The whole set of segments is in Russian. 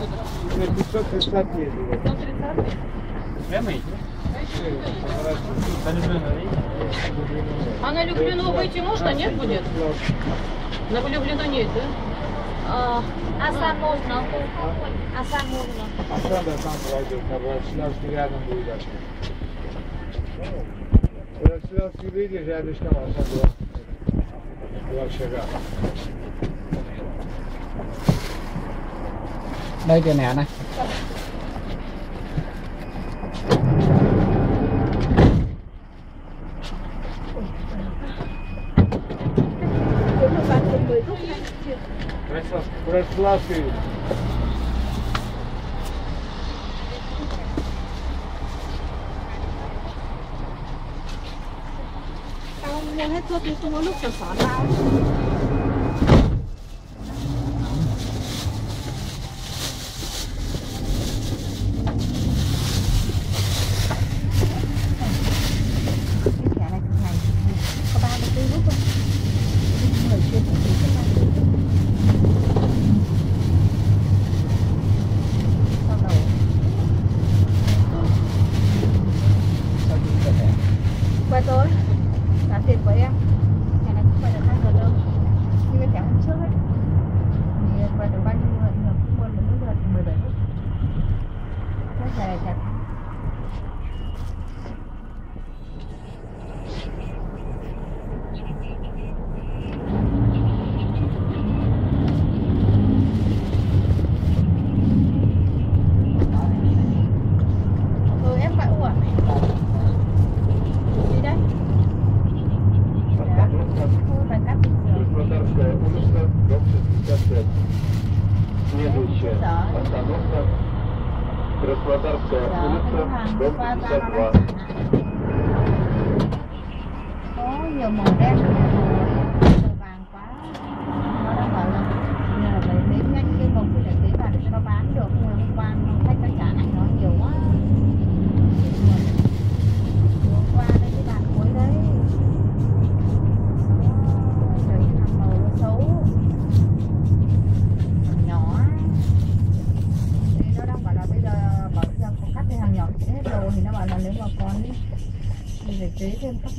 едет отсюда? 530 едет. 130 Прямо идти? А на Люблино выйти можно, нет, будет? На Люблино нет, да? А, Асан можно. Асан можно. Асан да там пройдет, на Ворошиловский рядом будет. Ворошиловский выйдешь, рядышком Асан два. Два шага. đây kìa nè này. Tao mua hết thuốc đi, không có lúc sờ sỏ tao.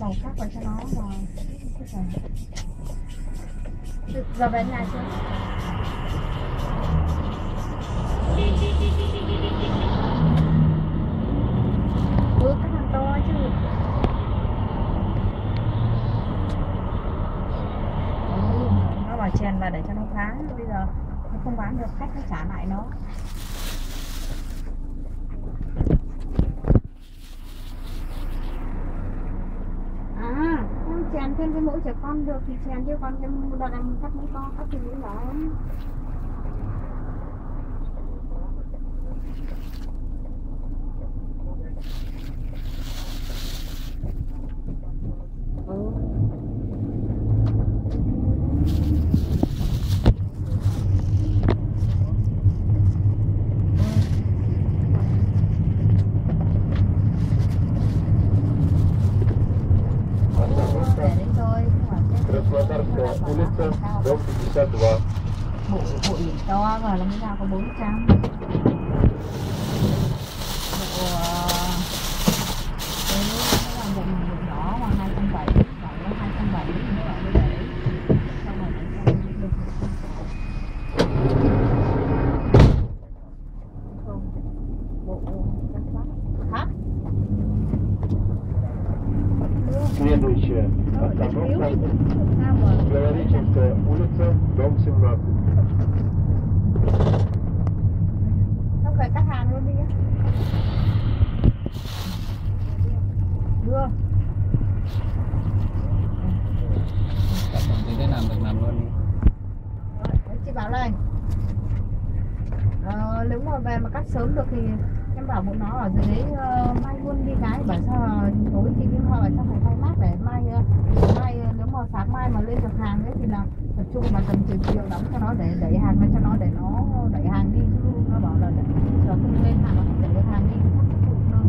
Màu khác vào cho nó vào này. Giờ về nhà chưa? Ừ cái hàng to chứ. Ừ, nó bảo chèn vào để cho nó bán bây giờ nó không bán được khách nó trả lại nó hỗ trợ con được thì chị làm cho con đợt này mình cắt mấy con các thứ nữa 400 sớm được thì em bảo bọn nó ở dưới đấy uh, mai luôn đi cái bảo sao tối thì đi nhưng mà sao phải khai mát để mai uh, mai uh, nếu mà sáng mai mà lên được hàng đấy thì là tập trung vào tầm chiều chiều đóng cho nó để đẩy hàng lên cho nó để nó đẩy hàng đi chứ nó bảo là để, giờ không lên hàng nó không đẩy được hàng đi chắc cũng chịu đâu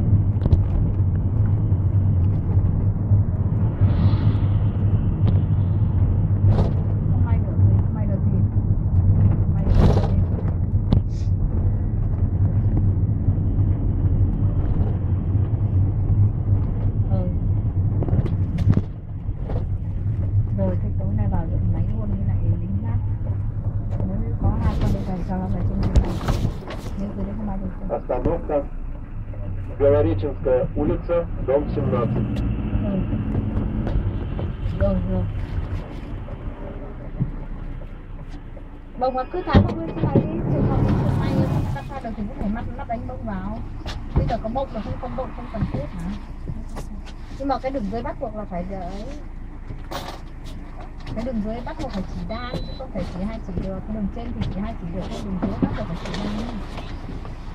không may được thì không may được thì may được thì Белореченская улица, дом 17. ừ. rồi rồi bông mà cứ tháo bông lên cái này đi trường hợp trường may cắt ra được thì có thể mắt lắp đánh bông vào bây giờ có bông là không không bông không cần thiết hả nhưng mà cái đường dưới bắt buộc là phải để ấy cái đường dưới bắt buộc phải chỉ đan chứ không phải chỉ hai chỉ được cái đường trên thì chỉ hai chỉ được cái đường dưới bắt buộc phải chỉ đan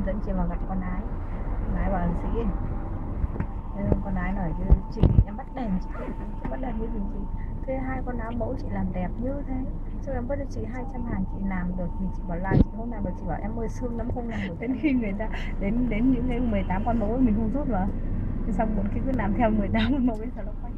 em dẫn chị vào gặp con ái. Con ái bảo sĩ con ái nói chứ, chị, em bắt đèn chị bắt đèn như gì chị? Thuê hai con áo mẫu chị làm đẹp như thế. Xong em bắt được chị 200 hàng chị làm được thì chị bảo là chị không làm được chị bảo em ơi, xương lắm, không làm được. Đến khi người ta, đến đến những cái 18 con mẫu mình không rút vào xong một khi cứ làm theo 18 con mẫu bây giờ nó quay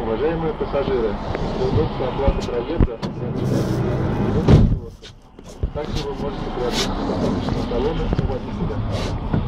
Уважаемые пассажиры, для удобства оплаты проезда также вы можете приобрести посадочные талоны у водителя.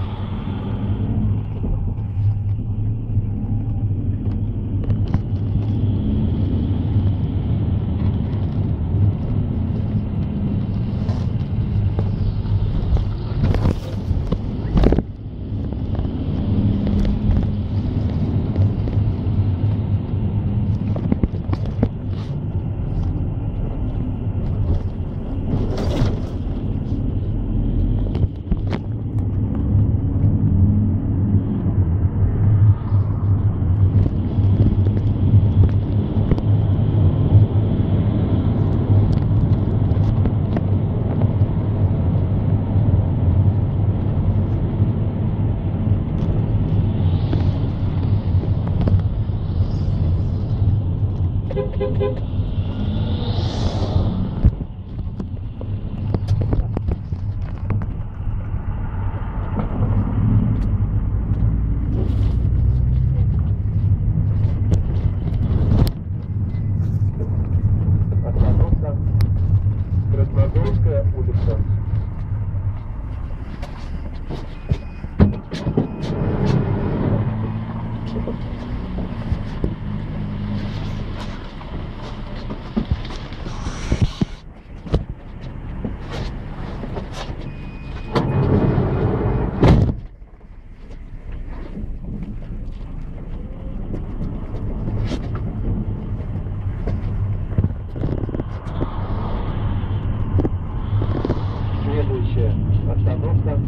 Следующая остановка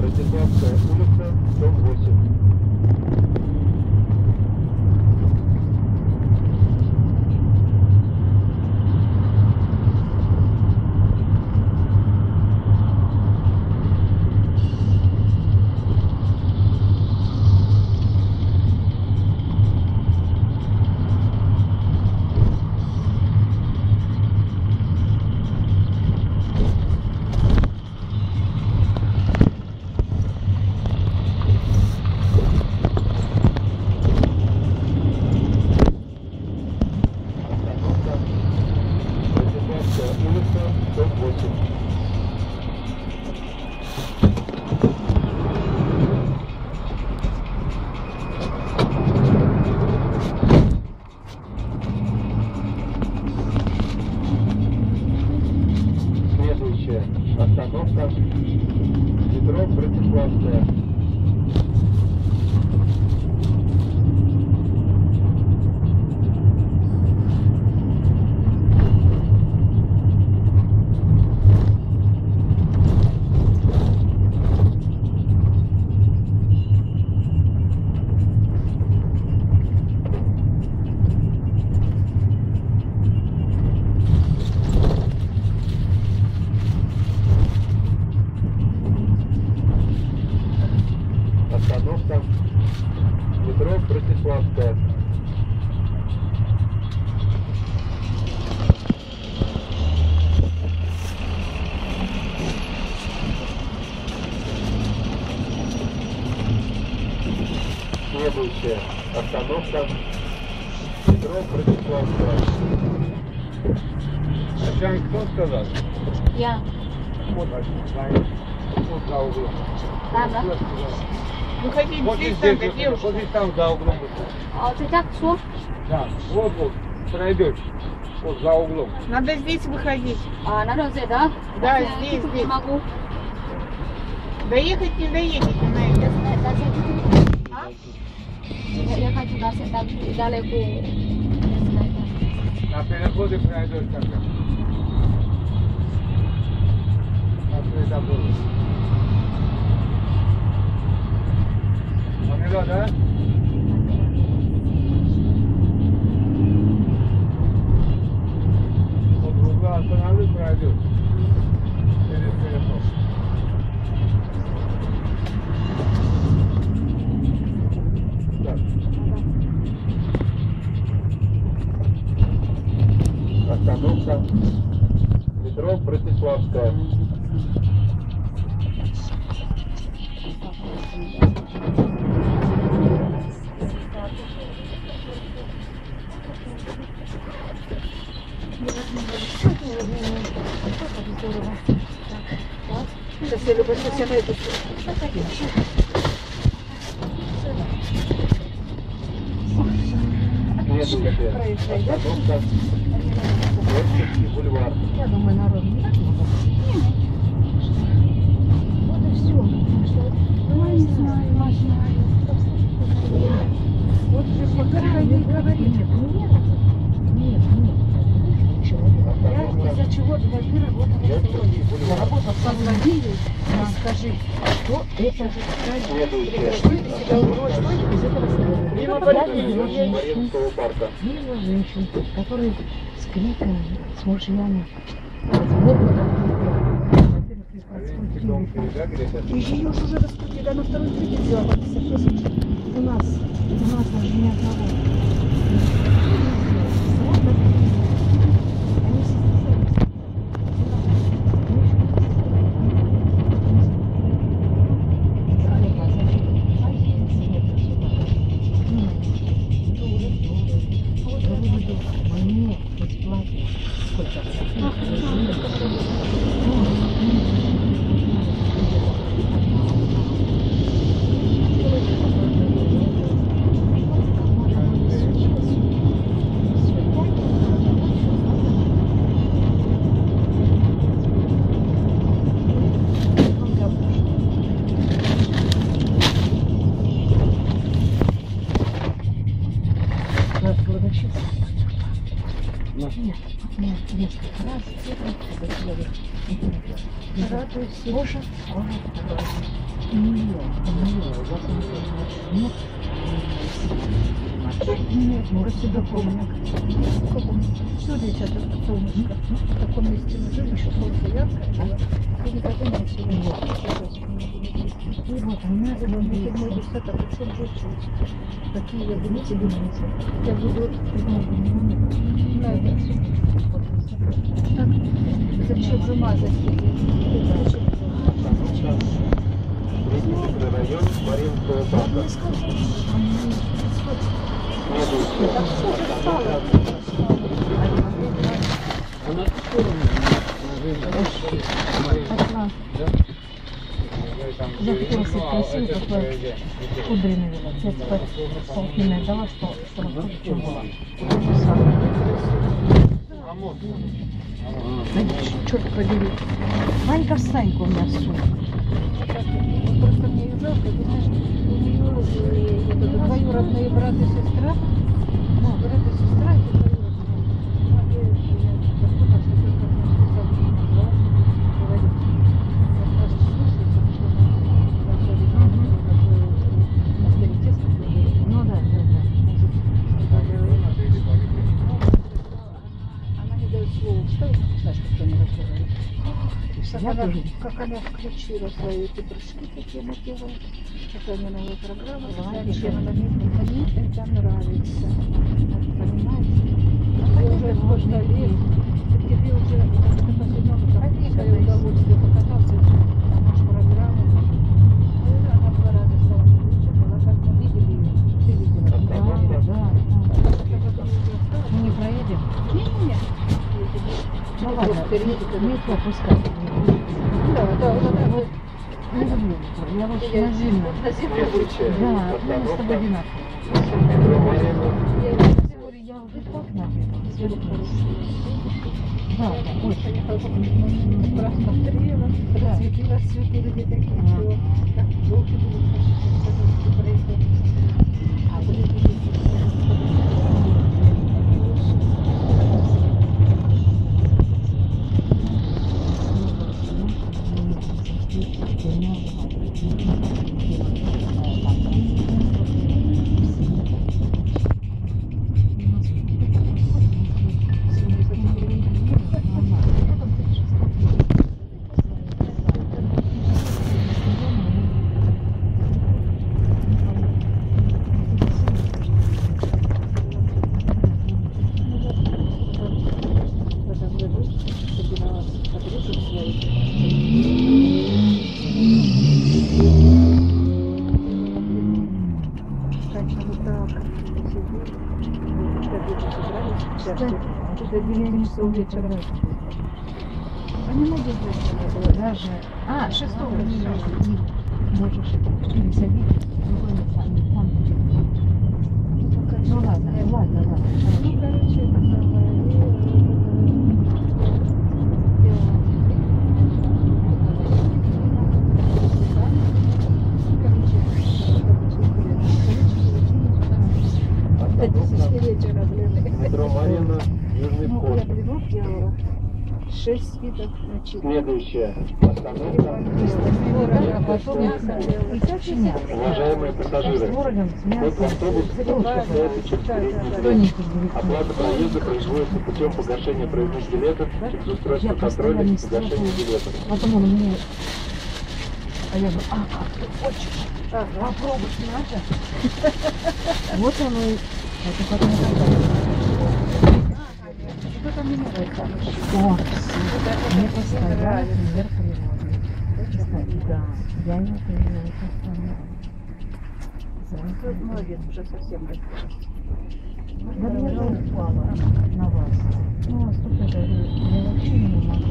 Протезовская улица, дом 8. Следующая остановка метро Братиславская. Начальник кто сказал? Я. Вот, начальник. Вот за углом. Там, да? Выходи, Вот здесь здесь, там, девушка. вот здесь там за углом. А ты так что? Да, вот вот, пройдешь. Вот за углом. Надо здесь выходить. А, надо здесь, да? Да, Я здесь, чуть-чуть здесь. Не могу. Доехать не доедете на это. А? Я, я хочу дальше, так, далеко. На переходе пройдешь тогда. На светофоре. Горьковский бульвар. Я думаю, народ не так много. Вот и все. Ну, не знаю, не знаю. Вот же пока говорит, говорит. Нет, нет, нет. Человек. Я работать в ресторане. Горьковский бульвар. Работа позвони, скажи, что это Следующая из этого следует. Мимо женщин, которые с криками, с мужьями, с. И ее уже раскрутили, она второй третий взяла. У нас, у нас даже ни одного. Радуйся. Боже, Боже, У нее, у нее, нет. Нет, ну, раз себя помню. В каком? Все здесь это солнышко. В таком месте мы жили, еще солнце яркое было. И никогда не все И вот она, и вот видите, мой десяток, и что жить? Какие я буду тебе Я буду, на это все. Так, зачем вымазать? Зачем? Третий микрорайон Мариинского парка. Я хотела такой пудренный вела. Я типа полтинная дала, что что расходит, чем была. А можно? Черт побери. Ванька, встань-ка у меня сон. Просто мне ее жалко, ты знаешь, у нее вот это двоюродные брат и сестра, ну, брат и сестра, это как не она, тоже. как она включила свои эти прыжки, такие мотивы, как они новая программа, зачем она мне это нравится. Понимаете? Тебе уже сколько лет, тебе уже это последнего свое удовольствие покататься, Ну ладно, метро пускай. Да, да, вот так вот. Не люблю метро. Я лучше на зиму. На зиму. Следующая Да, ну, мы с тобой Марина. Я уже так еду Да, да, очень. Просмотрела, расцветила, расцветила, где до 9 часов вечера. А не могу знать, было. Даже... А, шестого не Можешь или садить, другой там, там будет. Ну ладно, ладно, ладно. Ну, короче, э, метро Марина. Южный Ну, вход. я блинов делала. Шесть видов начинок. Следующая остановка. А. Уважаемые пассажиры, мясом. автобус осуществляется через. Тоненький будет. Оплата проезда производится путем погашения проездных билетов через устройство контроля и погашения билетов. Потом он мне... А я говорю, а как ты хочешь? Попробовать надо. Вот оно и... Это потом Что там не нравится? О, все. Мне постоянно пример приводит. Да, я его привела Тут молодец, уже совсем как Да мне же упала на вас. Ну, а сколько это? Я вообще не могу.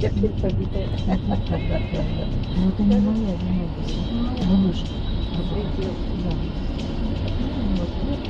Я теперь побитая. Ну, это не моя вина. Же. Да.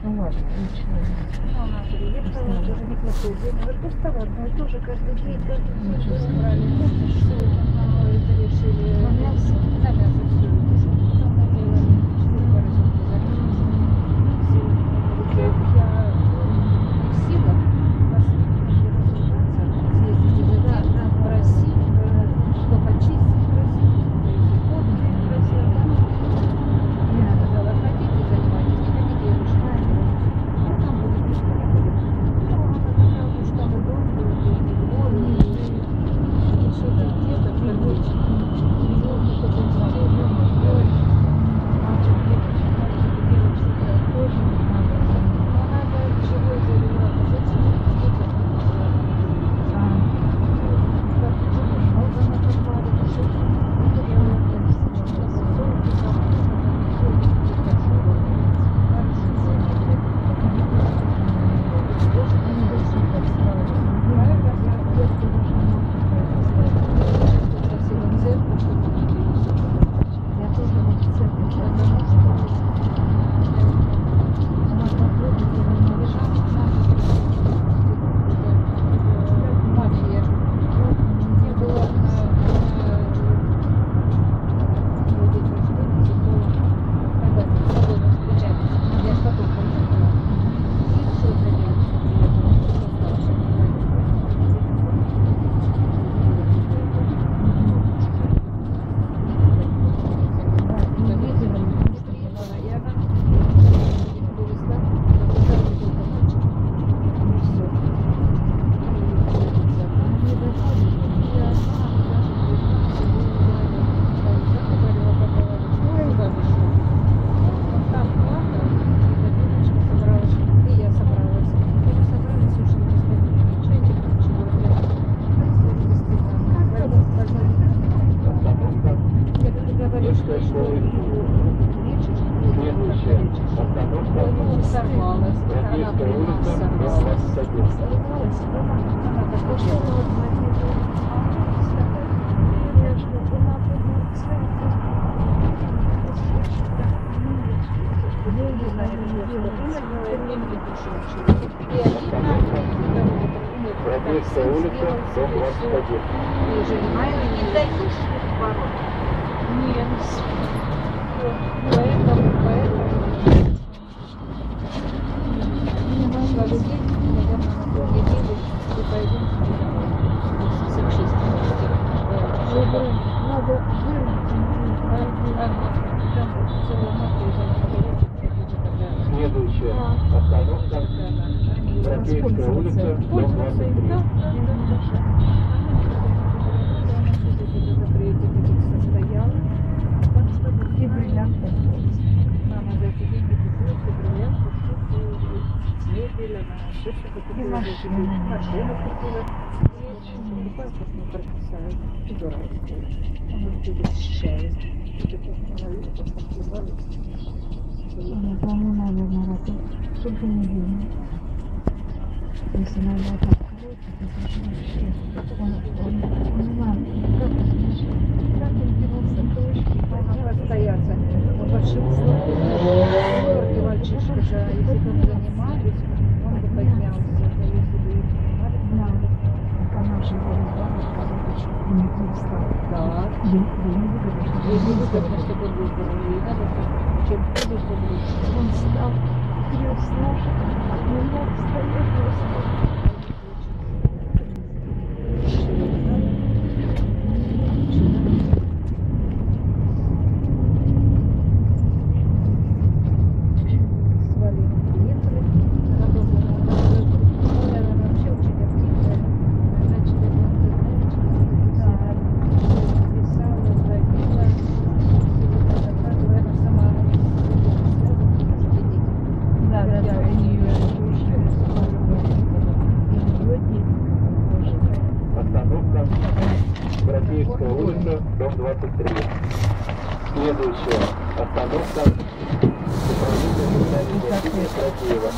Ну ладно, ничего. Она приехала, тоже неплохой день. Говорит, устала, одно и то же каждый день, каждый день. Брали? Ну, что это решили. На мясо? На мясо все дом 21. не даешь ворот? Нет. Поэтому, поэтому. Мне нужно людей, наверное, на другой неделе и пойдем. Надо Следующая остановка Братьевская улица, дом 23. И бриллианты. Мама за эти деньги купила все бриллианты, штуки, мебель, она все, что купила. И машину. Машину купила. И паспорт не прописала. И дурацкую. Она тебе защищает. И ты просто налила, просто плевала. Ну, кому надо на работу, чтобы не видно. Если надо вот так крутить, это вообще... Он, стал крест нож, не мог стоять просто. С Валерием приехали, работали, ну, наверное, вообще очень активная. Начали в интернете, писала, звонила, наверное, сама Да, да, да, у нее Остановка Братьевская улица, дом 23. Следующая остановка Управление социальной защиты Братьева.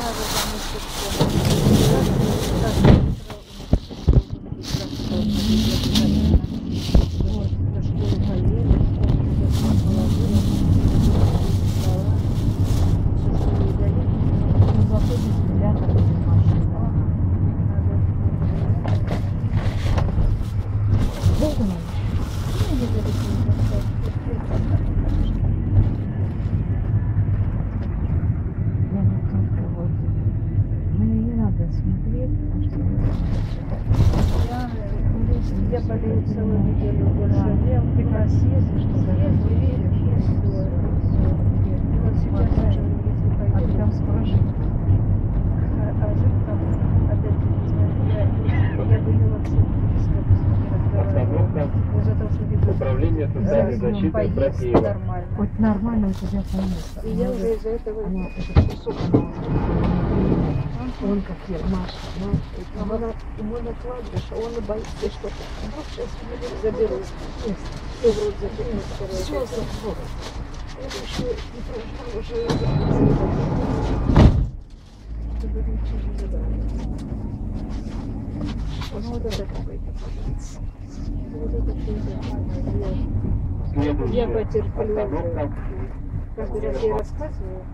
ну, заходит взгляд, а тут машина. Долго надо? Я вот как-то вот... Мне не надо смотреть, потому что Я болею целую неделю больше. Я у нас съездишь, съезди, видишь, и все. И вот сейчас даже, если А ты пойдешь, там спрашиваешь? а а жить там опять не знаю, я, того, что видно, Управление социальной защиты поесть Братьева. нормально. Хоть нормально у тебя поесть. И я уже из-за этого Она, уже он как я, Маша, А вона, ему накладываешь, а он и боится, что ну, сейчас заберу. Все в рот запихнут. все забор. Я еще не прошла, уже Чтобы ничего не забрали. Ну вот это какой-то. Вот это что за Я потерплю. Каждый раз я рассказываю,